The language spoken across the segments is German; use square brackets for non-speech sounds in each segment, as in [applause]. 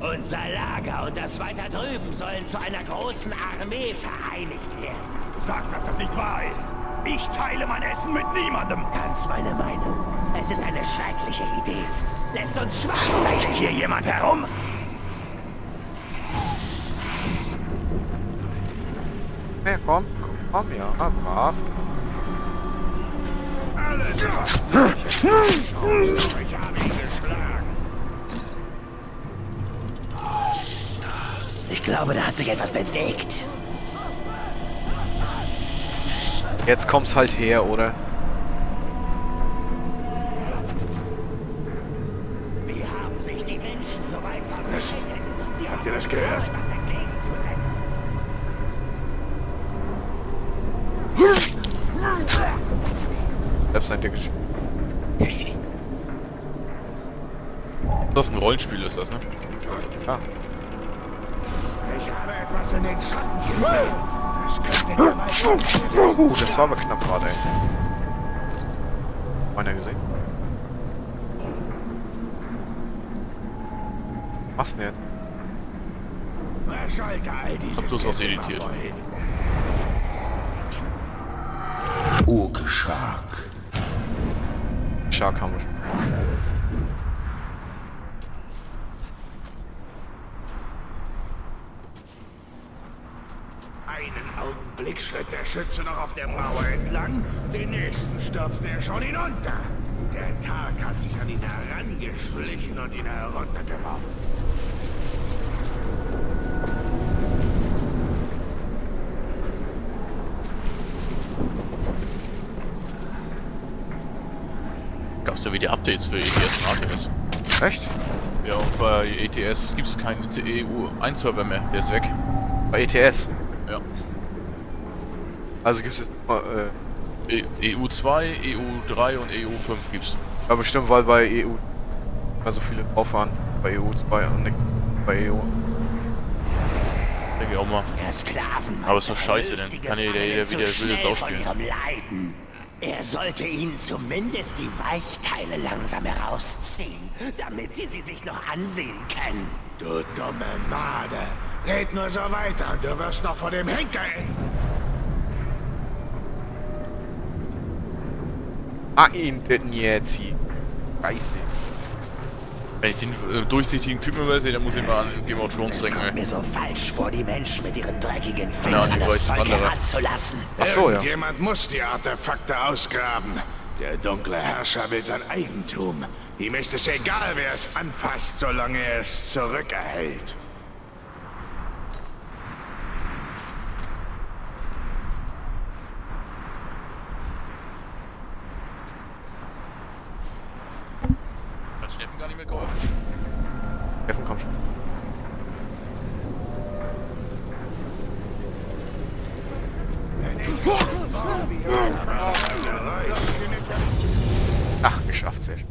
Unser Lager und das weiter drüben sollen zu einer großen Armee vereinigt werden. Sag, dass das nicht wahr ist. Ich teile mein Essen mit niemandem. Ganz meine Meinung. Es ist eine schreckliche Idee. Lässt uns schwach Schleicht hier jemand herum? Ne, komm, komm, komm, ja, ah, brav. Alle da. Glaube, da hat sich etwas bewegt. Jetzt kommt's halt her, oder? Wie haben sich die Menschen so weit verbreitet? Die Habt ihr das gehört? Selbst ein dickes. Das ist ein Rollenspiel, ist das, ne? Ja. Ich etwas in den Schatten gesehen. Das könnte mal Uh, das war aber knapp gerade, ey. Meiner gesehen? Was denn jetzt? Dieses Hab bloß was editiert. Urgeshark. Shark haben wir schon. Einen Augenblick schritt der Schütze noch auf der Mauer entlang, den nächsten stürzte er schon hinunter. Der Tag hat sich an ihn herangeschlichen und ihn heruntergeworfen. Gab's ja wieder Updates für ETS und ATS. Echt? Ja, und bei ETS gibt's keinen EU1-Server mehr, der ist weg. Bei ETS. Ja. Also gibt's jetzt mal, äh, E EU2, EU3 und EU5 gibt's. ja bestimmt, weil bei EU also viele drauf waren. Bei EU2 und nicht bei EU. Denke ich auch mal. Der Sklaven. Aber ist doch scheiße, denn kann jeder- jeder wieder wildes ausspielen. Von ihrem Leiden. Er sollte ihnen zumindest die Weichteile langsam herausziehen, damit sie sie sich noch ansehen können. Du dumme Made. Red nur so weiter und du wirst noch vor dem Henker enden. Ah, ihn jetzt. Scheiße. Wenn ich den äh, durchsichtigen Typen immer sehe, dann muss ich mal an Game of Thrones Es denken, mir so falsch vor, die Menschen mit ihren dreckigen Ja, Fingern die das weißen Zeug heranzulassen. Ach so, ja. Irgendjemand muss die Artefakte ausgraben. Der dunkle Herrscher will sein Eigentum. Ihm ist es egal, wer es anfasst, solange er es zurückerhält. Gar nicht mehr geholfen? Steffen, komm schon. Ach, geschafft, sehr schön.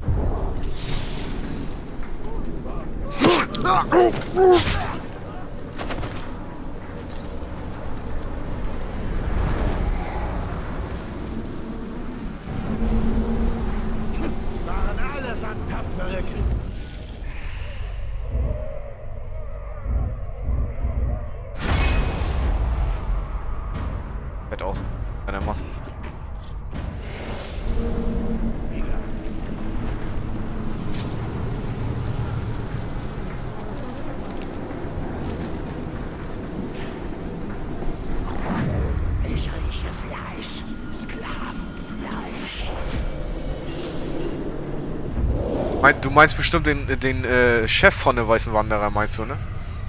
Mein, du meinst bestimmt den, den äh, Chef von der Weißen Wanderer, meinst du, ne?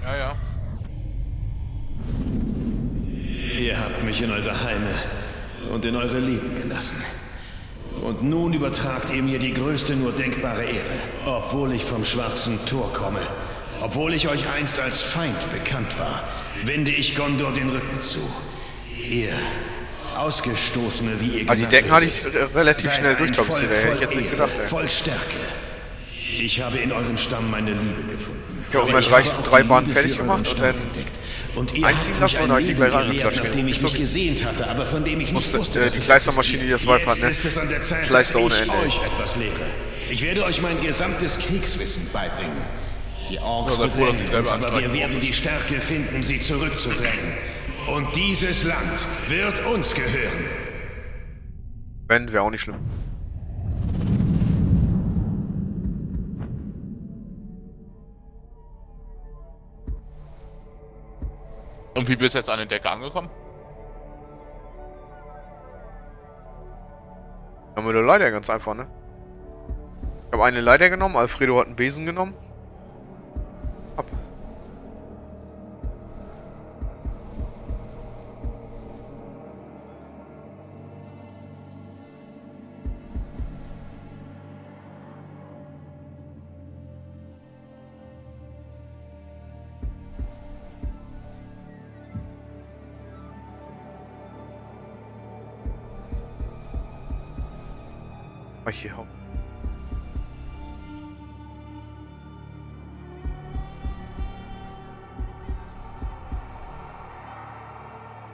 Ja, ja. Ihr habt mich in eure Heime und in eure Leben gelassen. Und nun übertragt ihr mir die größte nur denkbare Ehre. Obwohl ich vom schwarzen Tor komme, obwohl ich euch einst als Feind bekannt war, wende ich Gondor den Rücken zu. Ihr, Ausgestoßene, wie ihr Aber die Decken hatte ich relativ seid schnell ein durch, glaube ich. Volk Hätte ich voll jetzt nicht Ehre, gedacht, ey. Voll Stärke. Ich habe in eurem Stamm meine Liebe gefunden. Ich Aber mal drei- habe drei die Bahnen fertig gemacht und dann. Und ihr einziehen lassen und dann ich die gleich gelehrt, angeklatscht. nachdem ich mich gesehnt hatte, aber von dem ich nicht wusste, äh, dass die es Kleistermaschine, die das. Vibe hat, ne? Dass ohne ich Ende, ey. euch etwas lehre. Ich werde euch mein gesamtes Kriegswissen beibringen. Die Orks Ja, bedrängen selber uns, aber wir werden die Stärke finden, sie zurückzudrängen. Und dieses Land wird uns gehören. Wenn, wäre auch nicht schlimm. Und wie bist du jetzt an den Decke angekommen? Haben wir eine Leiter ganz einfach, ne? Ich habe eine Leiter genommen, Alfredo hat einen Besen genommen.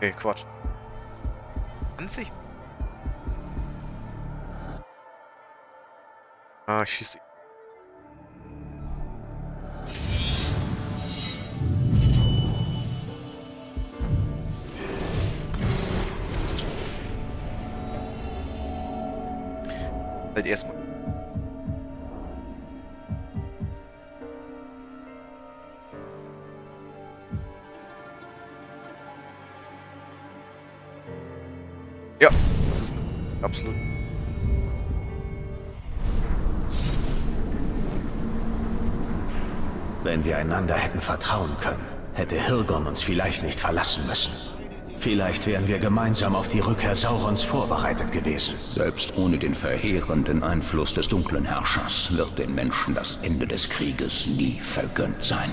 Okay, Quatsch. 20? Ah, schieß. Halt erstmal. Einander hätten vertrauen können, hätte Hirgon uns vielleicht nicht verlassen müssen. Vielleicht wären wir gemeinsam auf die Rückkehr Saurons vorbereitet gewesen. Selbst ohne den verheerenden Einfluss des dunklen Herrschers wird den Menschen das Ende des Krieges nie vergönnt sein.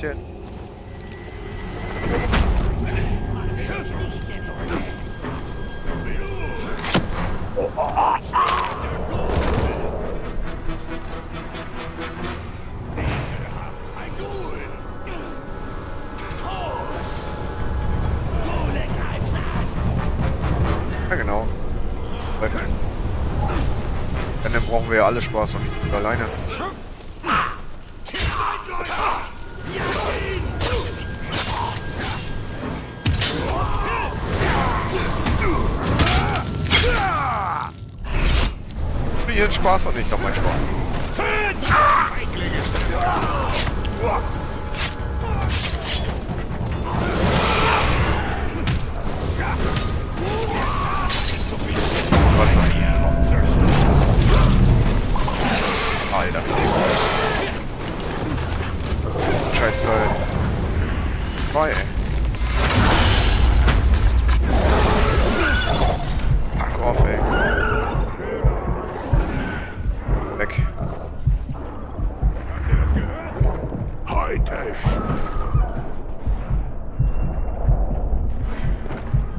Ich denn? Ja, genau. Dann brauchen wir ja alle Spaß und nicht alleine. Ihren Spaß und nicht auf meinen Spaß.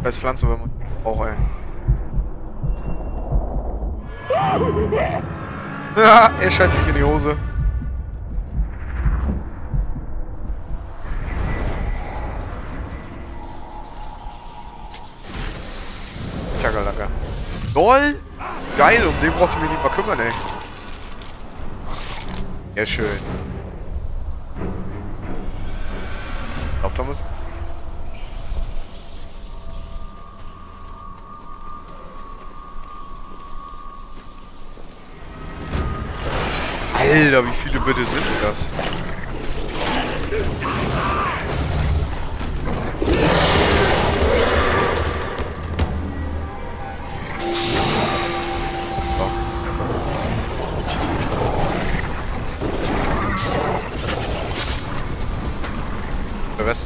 Als Pflanze, wenn man auch, ey. Ja, er scheißt sich in die Hose. Chakalaka. Lol! Geil, um den brauchst du mich nicht mal kümmern, ey. Ja, schön. Ich glaub, da muss... Alter, wie viele bitte sind das?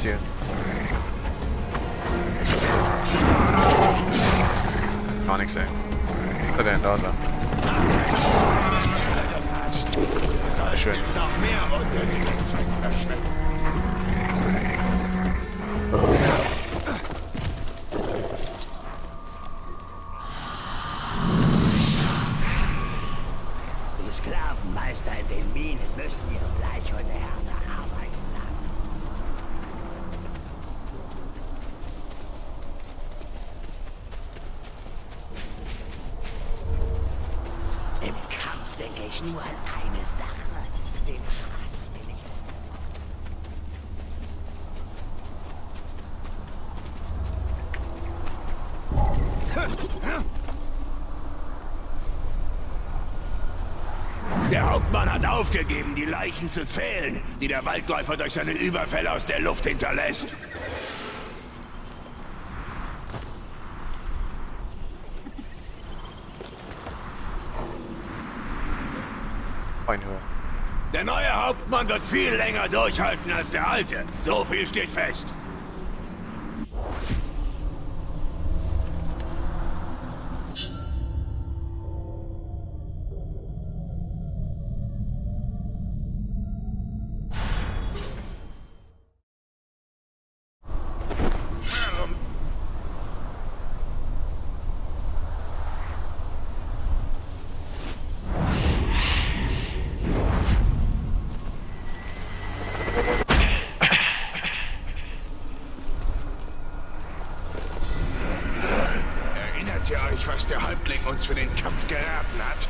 Hier. Gar nichts, ey. Der denn da sein? Sehr schön. Sklavenmeister in den Minen müssen ihre Bleichhunde arbeiten lassen. Im Kampf denke ich nur an eine Sache. Den Hass, den ich Der Hauptmann hat aufgegeben, die Leichen zu zählen, die der Waldläufer durch seine Überfälle aus der Luft hinterlässt. Einhöher. Der neue Hauptmann wird viel länger durchhalten als der alte. So viel steht fest. Der Häuptling uns für den Kampf geraten hat?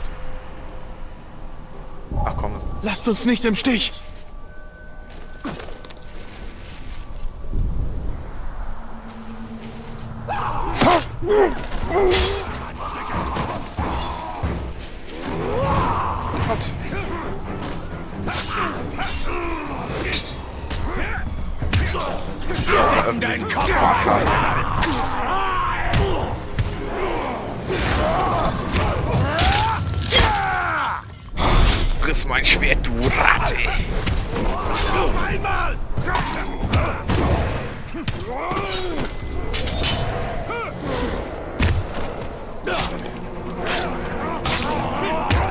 Ach komm. Lasst uns nicht im Stich! Gott. Mein Schwert, du Ratte. Einmal!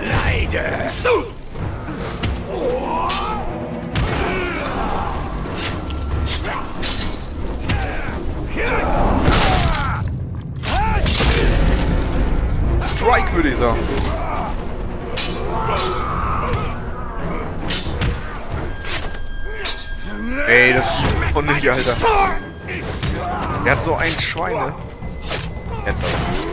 Leide! Strike, würde ich sagen. Ey, das ist von nicht, Alter. Er hat so ein Schweine. Jetzt aber.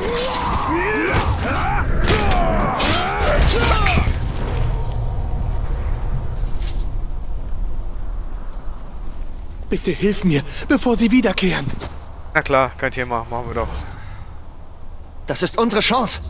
Bitte hilf mir, bevor sie wiederkehren. Na klar, kein Thema, machen wir doch. Das ist unsere Chance.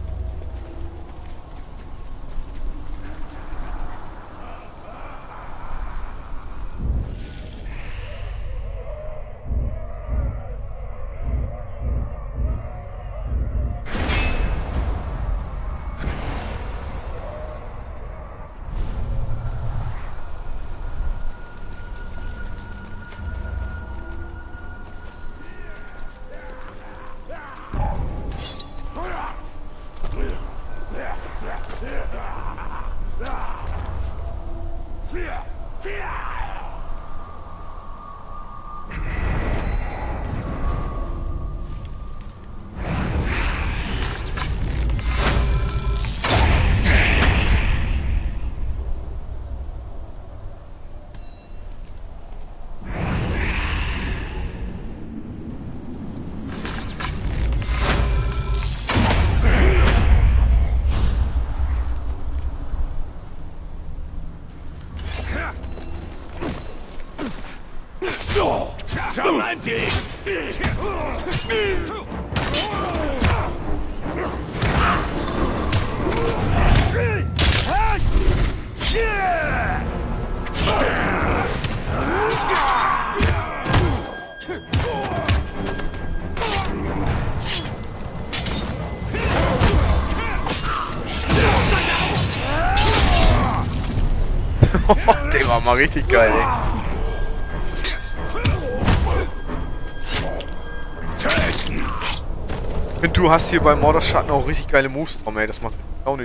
[laughs] Der war mal richtig geil, ey. Finde, du hast hier bei Mordor Schatten auch richtig geile Moves drauf, ey. Das macht